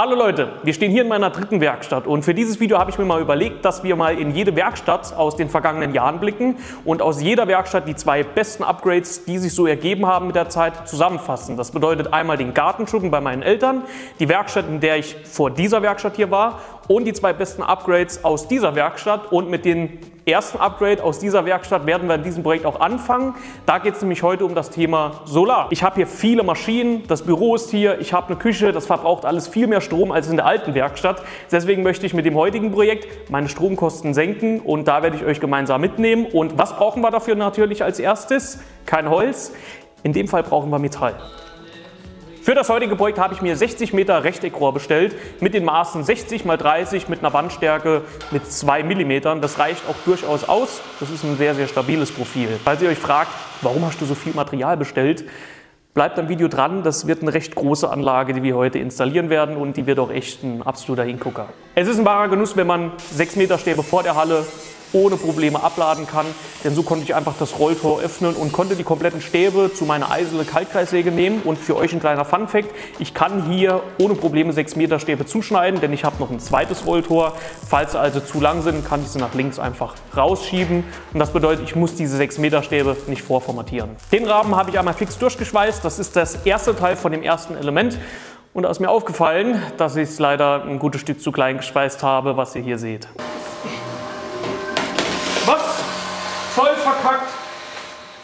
Hallo Leute, wir stehen hier in meiner dritten Werkstatt und für dieses Video habe ich mir mal überlegt, dass wir mal in jede Werkstatt aus den vergangenen Jahren blicken und aus jeder Werkstatt die zwei besten Upgrades, die sich so ergeben haben mit der Zeit, zusammenfassen. Das bedeutet einmal den Gartenschuppen bei meinen Eltern, die Werkstatt, in der ich vor dieser Werkstatt hier war und die zwei besten Upgrades aus dieser Werkstatt und mit den ersten Upgrade aus dieser Werkstatt werden wir in diesem Projekt auch anfangen. Da geht es nämlich heute um das Thema Solar. Ich habe hier viele Maschinen, das Büro ist hier, ich habe eine Küche, das verbraucht alles viel mehr Strom als in der alten Werkstatt. Deswegen möchte ich mit dem heutigen Projekt meine Stromkosten senken und da werde ich euch gemeinsam mitnehmen. Und was brauchen wir dafür natürlich als erstes? Kein Holz, in dem Fall brauchen wir Metall. Für das heutige Projekt habe ich mir 60 Meter Rechteckrohr bestellt mit den Maßen 60 x 30 mit einer Wandstärke mit 2 mm. Das reicht auch durchaus aus. Das ist ein sehr, sehr stabiles Profil. Falls ihr euch fragt, warum hast du so viel Material bestellt, Bleibt am Video dran, das wird eine recht große Anlage, die wir heute installieren werden und die wird auch echt ein absoluter Hingucker. Es ist ein wahrer Genuss, wenn man 6 Meter Stäbe vor der Halle ohne Probleme abladen kann. Denn so konnte ich einfach das Rolltor öffnen und konnte die kompletten Stäbe zu meiner Eisele Kaltkreissäge nehmen. Und für euch ein kleiner Fun-Fact, ich kann hier ohne Probleme 6 Meter Stäbe zuschneiden, denn ich habe noch ein zweites Rolltor. Falls sie also zu lang sind, kann ich sie nach links einfach rausschieben. Und das bedeutet, ich muss diese 6 Meter Stäbe nicht vorformatieren. Den Rahmen habe ich einmal fix durchgeschweißt. Das ist das erste Teil von dem ersten Element. Und da ist mir aufgefallen, dass ich es leider ein gutes Stück zu klein geschweißt habe, was ihr hier seht. voll verkackt.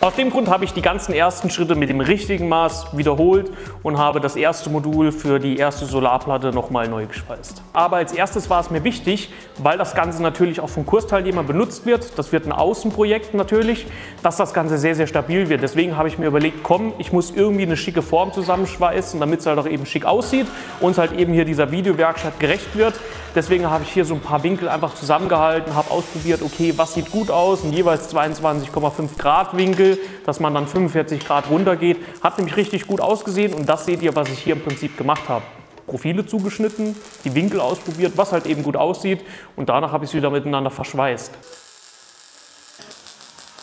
Aus dem Grund habe ich die ganzen ersten Schritte mit dem richtigen Maß wiederholt und habe das erste Modul für die erste Solarplatte nochmal neu geschweißt. Aber als erstes war es mir wichtig, weil das Ganze natürlich auch vom Kursteilnehmer benutzt wird, das wird ein Außenprojekt natürlich, dass das Ganze sehr, sehr stabil wird. Deswegen habe ich mir überlegt, komm, ich muss irgendwie eine schicke Form zusammenschweißen, damit es halt auch eben schick aussieht und es halt eben hier dieser Videowerkstatt gerecht wird. Deswegen habe ich hier so ein paar Winkel einfach zusammengehalten, habe ausprobiert, okay, was sieht gut aus, ein jeweils 22,5 Grad Winkel, dass man dann 45 Grad runter geht. Hat nämlich richtig gut ausgesehen und das seht ihr, was ich hier im Prinzip gemacht habe. Profile zugeschnitten, die Winkel ausprobiert, was halt eben gut aussieht und danach habe ich es wieder miteinander verschweißt.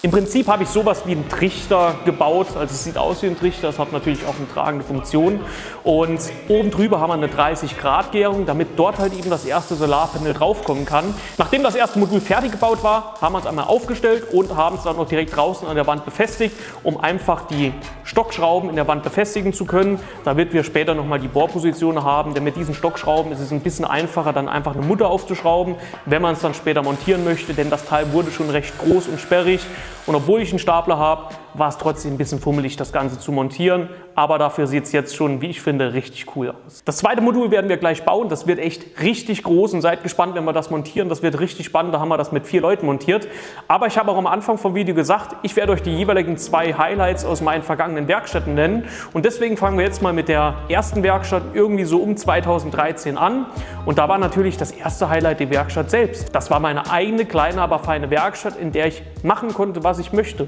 Im Prinzip habe ich sowas wie einen Trichter gebaut, also es sieht aus wie ein Trichter, es hat natürlich auch eine tragende Funktion und oben drüber haben wir eine 30 Grad Gärung, damit dort halt eben das erste Solarpanel draufkommen kann. Nachdem das erste Modul fertig gebaut war, haben wir es einmal aufgestellt und haben es dann auch direkt draußen an der Wand befestigt, um einfach die Stockschrauben in der Wand befestigen zu können. Da wird wir später nochmal die Bohrposition haben, denn mit diesen Stockschrauben ist es ein bisschen einfacher, dann einfach eine Mutter aufzuschrauben, wenn man es dann später montieren möchte, denn das Teil wurde schon recht groß und sperrig und obwohl ich einen Stapler habe, war es trotzdem ein bisschen fummelig, das Ganze zu montieren. Aber dafür sieht es jetzt schon, wie ich finde, richtig cool aus. Das zweite Modul werden wir gleich bauen. Das wird echt richtig groß und seid gespannt, wenn wir das montieren. Das wird richtig spannend. Da haben wir das mit vier Leuten montiert. Aber ich habe auch am Anfang vom Video gesagt, ich werde euch die jeweiligen zwei Highlights aus meinen vergangenen Werkstätten nennen. Und deswegen fangen wir jetzt mal mit der ersten Werkstatt irgendwie so um 2013 an. Und da war natürlich das erste Highlight die Werkstatt selbst. Das war meine eigene kleine, aber feine Werkstatt, in der ich machen konnte, was ich möchte.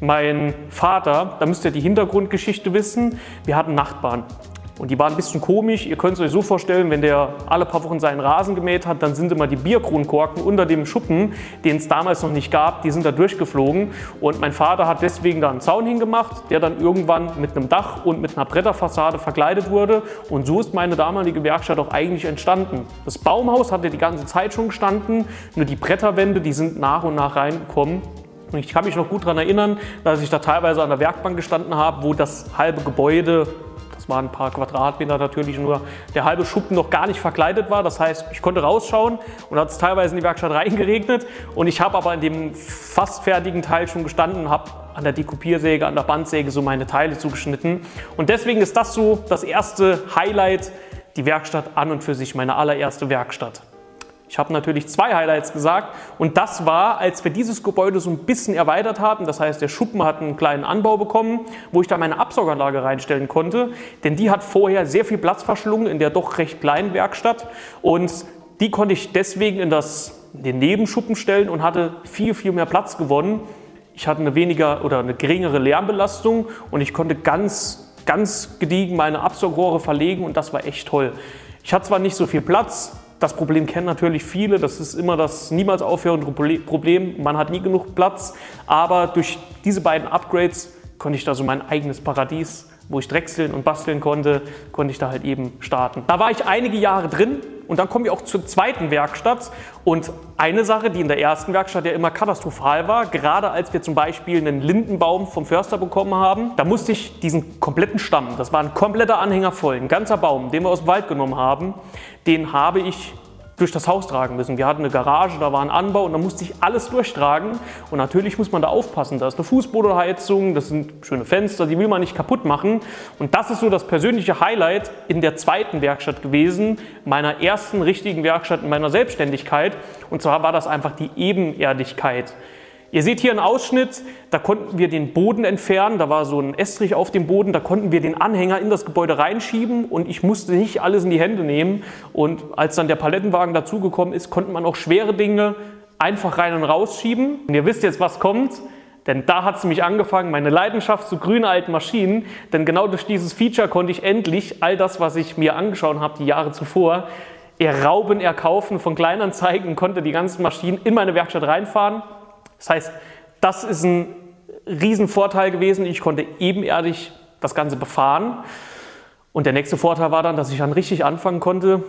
Mein Vater, da müsst ihr die Hintergrundgeschichte wissen, wir hatten Nachbarn. Und die waren ein bisschen komisch. Ihr könnt es euch so vorstellen, wenn der alle paar Wochen seinen Rasen gemäht hat, dann sind immer die Bierkronkorken unter dem Schuppen, den es damals noch nicht gab, die sind da durchgeflogen. Und mein Vater hat deswegen da einen Zaun hingemacht, der dann irgendwann mit einem Dach und mit einer Bretterfassade verkleidet wurde. Und so ist meine damalige Werkstatt auch eigentlich entstanden. Das Baumhaus hatte die ganze Zeit schon gestanden, nur die Bretterwände, die sind nach und nach reingekommen. Ich kann mich noch gut daran erinnern, dass ich da teilweise an der Werkbank gestanden habe, wo das halbe Gebäude, das waren ein paar Quadratmeter natürlich nur, der halbe Schuppen noch gar nicht verkleidet war. Das heißt, ich konnte rausschauen und hat es teilweise in die Werkstatt reingeregnet. Und ich habe aber in dem fast fertigen Teil schon gestanden und habe an der Dekopiersäge, an der Bandsäge so meine Teile zugeschnitten. Und deswegen ist das so das erste Highlight, die Werkstatt an und für sich, meine allererste Werkstatt. Ich habe natürlich zwei Highlights gesagt und das war, als wir dieses Gebäude so ein bisschen erweitert haben, das heißt der Schuppen hat einen kleinen Anbau bekommen, wo ich da meine Absauganlage reinstellen konnte, denn die hat vorher sehr viel Platz verschlungen in der doch recht kleinen Werkstatt und die konnte ich deswegen in, das, in den Nebenschuppen stellen und hatte viel, viel mehr Platz gewonnen. Ich hatte eine weniger oder eine geringere Lärmbelastung und ich konnte ganz, ganz gediegen meine Absaugrohre verlegen und das war echt toll. Ich hatte zwar nicht so viel Platz, das Problem kennen natürlich viele, das ist immer das niemals aufhörende Problem, man hat nie genug Platz, aber durch diese beiden Upgrades konnte ich da so mein eigenes Paradies wo ich drechseln und basteln konnte, konnte ich da halt eben starten. Da war ich einige Jahre drin und dann kommen wir auch zur zweiten Werkstatt. Und eine Sache, die in der ersten Werkstatt ja immer katastrophal war, gerade als wir zum Beispiel einen Lindenbaum vom Förster bekommen haben, da musste ich diesen kompletten Stamm, das war ein kompletter Anhänger voll, ein ganzer Baum, den wir aus dem Wald genommen haben, den habe ich durch das Haus tragen müssen. Wir hatten eine Garage, da war ein Anbau und da musste ich alles durchtragen. Und natürlich muss man da aufpassen. Da ist eine Fußbodenheizung, das sind schöne Fenster, die will man nicht kaputt machen. Und das ist so das persönliche Highlight in der zweiten Werkstatt gewesen, meiner ersten richtigen Werkstatt in meiner Selbstständigkeit. Und zwar war das einfach die Ebenerdigkeit. Ihr seht hier einen Ausschnitt, da konnten wir den Boden entfernen, da war so ein Estrich auf dem Boden, da konnten wir den Anhänger in das Gebäude reinschieben und ich musste nicht alles in die Hände nehmen. Und als dann der Palettenwagen dazugekommen ist, konnte man auch schwere Dinge einfach rein und rausschieben. Und ihr wisst jetzt, was kommt. Denn da hat es nämlich angefangen, meine Leidenschaft zu grünen alten Maschinen. Denn genau durch dieses Feature konnte ich endlich all das, was ich mir angeschaut habe die Jahre zuvor, errauben, erkaufen von Kleinanzeigen und konnte die ganzen Maschinen in meine Werkstatt reinfahren das heißt, das ist ein Riesenvorteil gewesen. Ich konnte ebenerdig das Ganze befahren. Und der nächste Vorteil war dann, dass ich dann richtig anfangen konnte,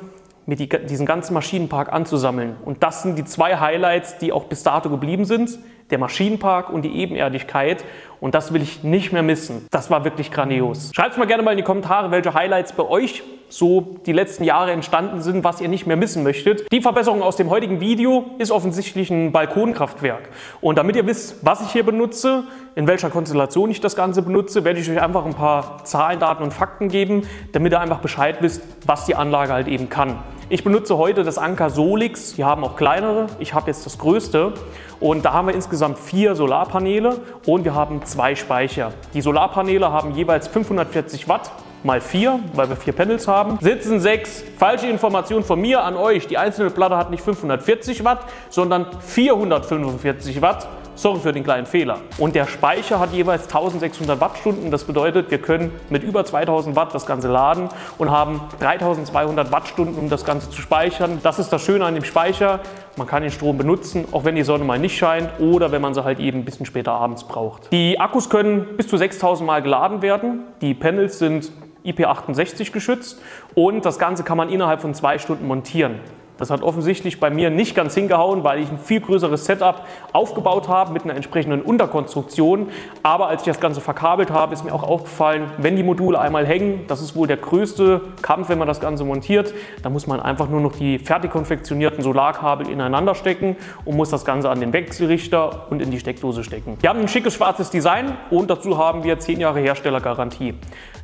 mit die, diesen ganzen Maschinenpark anzusammeln. Und das sind die zwei Highlights, die auch bis dato geblieben sind. Der Maschinenpark und die Ebenerdigkeit. Und das will ich nicht mehr missen. Das war wirklich grandios. Schreibt mal gerne mal in die Kommentare, welche Highlights bei euch so die letzten Jahre entstanden sind, was ihr nicht mehr missen möchtet. Die Verbesserung aus dem heutigen Video ist offensichtlich ein Balkonkraftwerk. Und damit ihr wisst, was ich hier benutze, in welcher Konstellation ich das Ganze benutze, werde ich euch einfach ein paar Zahlen, Daten und Fakten geben, damit ihr einfach Bescheid wisst, was die Anlage halt eben kann. Ich benutze heute das Anker Solix. Wir haben auch kleinere. Ich habe jetzt das größte. Und da haben wir insgesamt vier Solarpaneele und wir haben zwei Speicher. Die Solarpaneele haben jeweils 540 Watt mal 4, weil wir vier Panels haben. Sitzen 6. Falsche Information von mir an euch. Die einzelne Platte hat nicht 540 Watt, sondern 445 Watt. Sorry für den kleinen Fehler. Und der Speicher hat jeweils 1600 Wattstunden. Das bedeutet, wir können mit über 2000 Watt das Ganze laden und haben 3200 Wattstunden, um das Ganze zu speichern. Das ist das Schöne an dem Speicher. Man kann den Strom benutzen, auch wenn die Sonne mal nicht scheint oder wenn man sie halt eben ein bisschen später abends braucht. Die Akkus können bis zu 6000 Mal geladen werden. Die Panels sind IP68 geschützt und das Ganze kann man innerhalb von zwei Stunden montieren. Das hat offensichtlich bei mir nicht ganz hingehauen, weil ich ein viel größeres Setup aufgebaut habe mit einer entsprechenden Unterkonstruktion. Aber als ich das Ganze verkabelt habe, ist mir auch aufgefallen, wenn die Module einmal hängen, das ist wohl der größte Kampf, wenn man das Ganze montiert. Da muss man einfach nur noch die fertig konfektionierten Solarkabel ineinander stecken und muss das Ganze an den Wechselrichter und in die Steckdose stecken. Wir haben ein schickes schwarzes Design und dazu haben wir 10 Jahre Herstellergarantie.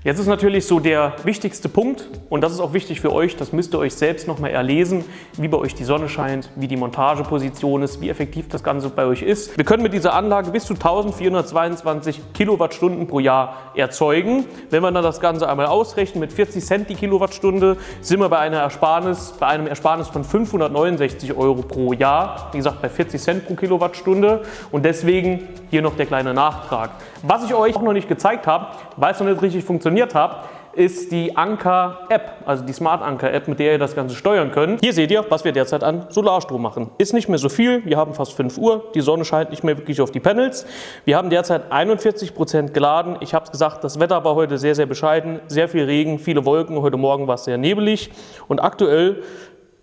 Jetzt ist natürlich so der wichtigste Punkt und das ist auch wichtig für euch, das müsst ihr euch selbst nochmal erlesen wie bei euch die Sonne scheint, wie die Montageposition ist, wie effektiv das Ganze bei euch ist. Wir können mit dieser Anlage bis zu 1422 Kilowattstunden pro Jahr erzeugen. Wenn wir dann das Ganze einmal ausrechnen mit 40 Cent die Kilowattstunde, sind wir bei, einer Ersparnis, bei einem Ersparnis von 569 Euro pro Jahr. Wie gesagt, bei 40 Cent pro Kilowattstunde. Und deswegen hier noch der kleine Nachtrag. Was ich euch auch noch nicht gezeigt habe, weil es noch nicht richtig funktioniert hat, ist die Anker-App, also die Smart Anker-App, mit der ihr das Ganze steuern könnt. Hier seht ihr, was wir derzeit an Solarstrom machen. Ist nicht mehr so viel, wir haben fast 5 Uhr, die Sonne scheint nicht mehr wirklich auf die Panels. Wir haben derzeit 41 Prozent geladen. Ich habe es gesagt, das Wetter war heute sehr, sehr bescheiden, sehr viel Regen, viele Wolken. Heute Morgen war es sehr nebelig und aktuell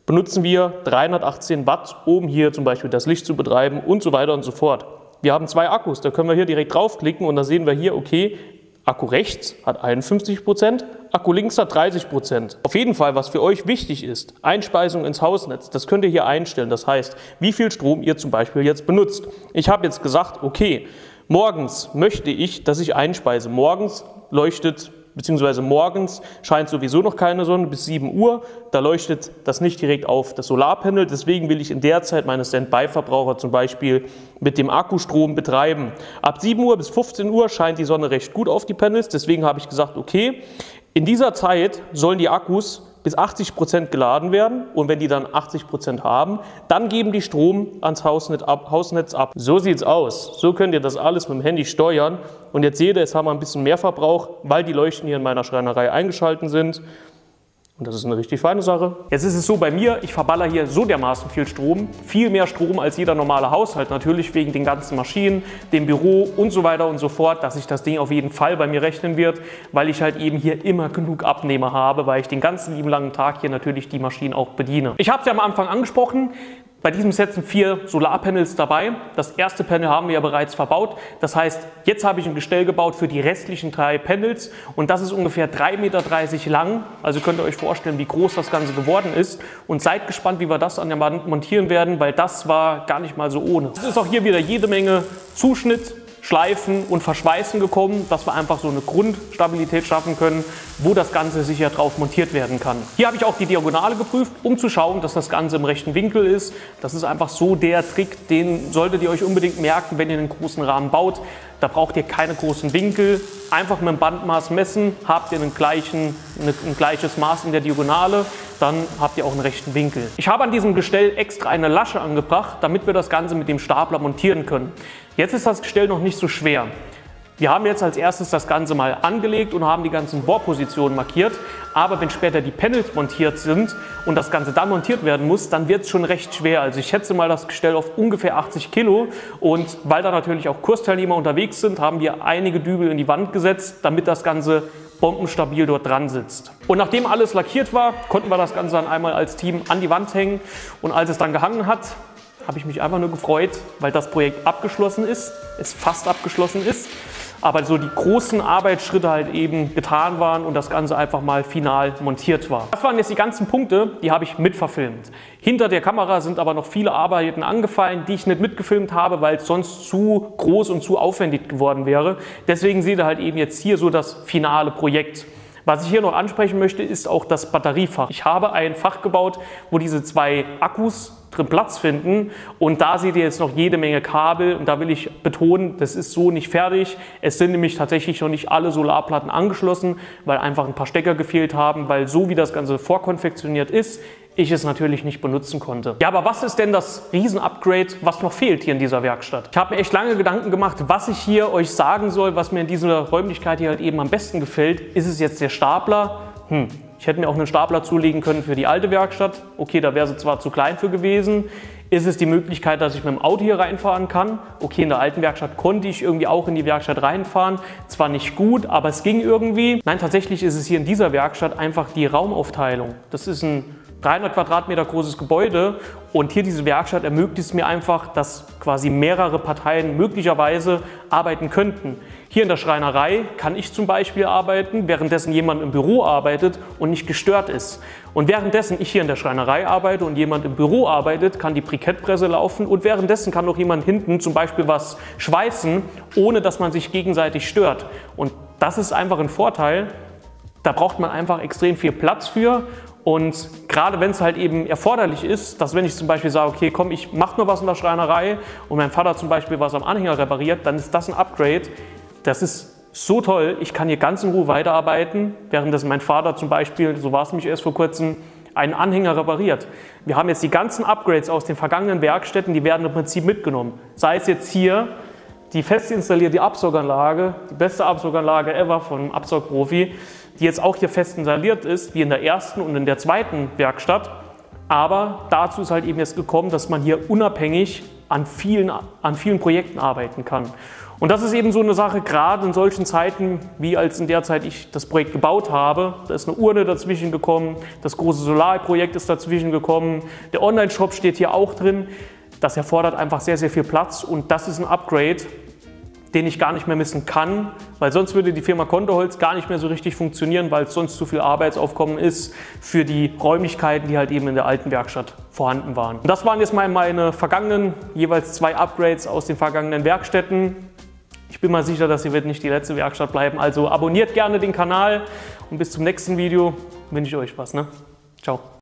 benutzen wir 318 Watt, um hier zum Beispiel das Licht zu betreiben und so weiter und so fort. Wir haben zwei Akkus, da können wir hier direkt draufklicken und da sehen wir hier, okay, Akku rechts hat 51 Prozent, Akku links hat 30 Prozent. Auf jeden Fall, was für euch wichtig ist, Einspeisung ins Hausnetz, das könnt ihr hier einstellen. Das heißt, wie viel Strom ihr zum Beispiel jetzt benutzt. Ich habe jetzt gesagt, okay, morgens möchte ich, dass ich einspeise. Morgens leuchtet beziehungsweise morgens scheint sowieso noch keine Sonne bis 7 Uhr. Da leuchtet das nicht direkt auf das Solarpanel. Deswegen will ich in der Zeit meine Standby-Verbraucher zum Beispiel mit dem Akkustrom betreiben. Ab 7 Uhr bis 15 Uhr scheint die Sonne recht gut auf die Panels. Deswegen habe ich gesagt, okay, in dieser Zeit sollen die Akkus bis 80 Prozent geladen werden und wenn die dann 80 Prozent haben, dann geben die Strom ans Hausnetz ab, Hausnetz ab. So sieht es aus. So könnt ihr das alles mit dem Handy steuern. Und jetzt seht ihr, jetzt haben wir ein bisschen mehr Verbrauch, weil die Leuchten hier in meiner Schreinerei eingeschaltet sind. Und das ist eine richtig feine Sache. Jetzt ist es so bei mir, ich verballer hier so dermaßen viel Strom, viel mehr Strom als jeder normale Haushalt, natürlich wegen den ganzen Maschinen, dem Büro und so weiter und so fort, dass sich das Ding auf jeden Fall bei mir rechnen wird, weil ich halt eben hier immer genug Abnehmer habe, weil ich den ganzen lieben langen Tag hier natürlich die Maschinen auch bediene. Ich habe es ja am Anfang angesprochen, bei diesem Set sind vier Solarpanels dabei. Das erste Panel haben wir ja bereits verbaut. Das heißt, jetzt habe ich ein Gestell gebaut für die restlichen drei Panels und das ist ungefähr 3,30 Meter lang. Also könnt ihr euch vorstellen, wie groß das Ganze geworden ist und seid gespannt, wie wir das an der Wand montieren werden, weil das war gar nicht mal so ohne. Es ist auch hier wieder jede Menge Zuschnitt, Schleifen und Verschweißen gekommen, dass wir einfach so eine Grundstabilität schaffen können, wo das Ganze sicher drauf montiert werden kann. Hier habe ich auch die Diagonale geprüft, um zu schauen, dass das Ganze im rechten Winkel ist. Das ist einfach so der Trick, den solltet ihr euch unbedingt merken, wenn ihr einen großen Rahmen baut. Da braucht ihr keine großen Winkel. Einfach mit dem Bandmaß messen, habt ihr einen gleichen, ein gleiches Maß in der Diagonale, dann habt ihr auch einen rechten Winkel. Ich habe an diesem Gestell extra eine Lasche angebracht, damit wir das Ganze mit dem Stapler montieren können. Jetzt ist das Gestell noch nicht so schwer. Wir haben jetzt als erstes das Ganze mal angelegt und haben die ganzen Bohrpositionen markiert. Aber wenn später die Panels montiert sind und das Ganze dann montiert werden muss, dann wird es schon recht schwer. Also ich schätze mal das Gestell auf ungefähr 80 Kilo. Und weil da natürlich auch Kursteilnehmer unterwegs sind, haben wir einige Dübel in die Wand gesetzt, damit das Ganze bombenstabil dort dran sitzt. Und nachdem alles lackiert war, konnten wir das Ganze dann einmal als Team an die Wand hängen. Und als es dann gehangen hat, habe ich mich einfach nur gefreut, weil das Projekt abgeschlossen ist, es fast abgeschlossen ist aber so die großen Arbeitsschritte halt eben getan waren und das Ganze einfach mal final montiert war. Das waren jetzt die ganzen Punkte, die habe ich mitverfilmt. Hinter der Kamera sind aber noch viele Arbeiten angefallen, die ich nicht mitgefilmt habe, weil es sonst zu groß und zu aufwendig geworden wäre. Deswegen seht ihr halt eben jetzt hier so das finale Projekt. Was ich hier noch ansprechen möchte, ist auch das Batteriefach. Ich habe ein Fach gebaut, wo diese zwei Akkus drin Platz finden. Und da seht ihr jetzt noch jede Menge Kabel. Und da will ich betonen, das ist so nicht fertig. Es sind nämlich tatsächlich noch nicht alle Solarplatten angeschlossen, weil einfach ein paar Stecker gefehlt haben, weil so wie das Ganze vorkonfektioniert ist, ich es natürlich nicht benutzen konnte. Ja, aber was ist denn das Riesen-Upgrade, was noch fehlt hier in dieser Werkstatt? Ich habe mir echt lange Gedanken gemacht, was ich hier euch sagen soll, was mir in dieser Räumlichkeit hier halt eben am besten gefällt. Ist es jetzt der Stapler? Hm, ich hätte mir auch einen Stapler zulegen können für die alte Werkstatt. Okay, da wäre sie zwar zu klein für gewesen. Ist es die Möglichkeit, dass ich mit dem Auto hier reinfahren kann? Okay, in der alten Werkstatt konnte ich irgendwie auch in die Werkstatt reinfahren. Zwar nicht gut, aber es ging irgendwie. Nein, tatsächlich ist es hier in dieser Werkstatt einfach die Raumaufteilung. Das ist ein 300 Quadratmeter großes Gebäude und hier diese Werkstatt ermöglicht es mir einfach, dass quasi mehrere Parteien möglicherweise arbeiten könnten. Hier in der Schreinerei kann ich zum Beispiel arbeiten, währenddessen jemand im Büro arbeitet und nicht gestört ist. Und währenddessen ich hier in der Schreinerei arbeite und jemand im Büro arbeitet, kann die Brikettpresse laufen und währenddessen kann noch jemand hinten zum Beispiel was schweißen, ohne dass man sich gegenseitig stört. Und das ist einfach ein Vorteil. Da braucht man einfach extrem viel Platz für und gerade wenn es halt eben erforderlich ist, dass wenn ich zum Beispiel sage, okay, komm, ich mache nur was in der Schreinerei und mein Vater zum Beispiel was am Anhänger repariert, dann ist das ein Upgrade. Das ist so toll, ich kann hier ganz in Ruhe weiterarbeiten, während mein Vater zum Beispiel, so war es mich erst vor kurzem, einen Anhänger repariert. Wir haben jetzt die ganzen Upgrades aus den vergangenen Werkstätten, die werden im Prinzip mitgenommen. Sei es jetzt hier die fest installierte Absauganlage, die beste Absauganlage ever von Absaugprofi, die jetzt auch hier fest installiert ist, wie in der ersten und in der zweiten Werkstatt. Aber dazu ist halt eben jetzt gekommen, dass man hier unabhängig an vielen, an vielen Projekten arbeiten kann. Und das ist eben so eine Sache, gerade in solchen Zeiten, wie als in der Zeit ich das Projekt gebaut habe. Da ist eine Urne dazwischen gekommen, das große Solarprojekt ist dazwischen gekommen, der Online-Shop steht hier auch drin. Das erfordert einfach sehr, sehr viel Platz und das ist ein Upgrade, den ich gar nicht mehr missen kann, weil sonst würde die Firma Kontoholz gar nicht mehr so richtig funktionieren, weil es sonst zu viel Arbeitsaufkommen ist für die Räumlichkeiten, die halt eben in der alten Werkstatt vorhanden waren. Und das waren jetzt mal meine vergangenen, jeweils zwei Upgrades aus den vergangenen Werkstätten. Ich bin mal sicher, dass sie wird nicht die letzte Werkstatt bleiben. Also abonniert gerne den Kanal und bis zum nächsten Video wünsche ich euch was. Ne? Ciao.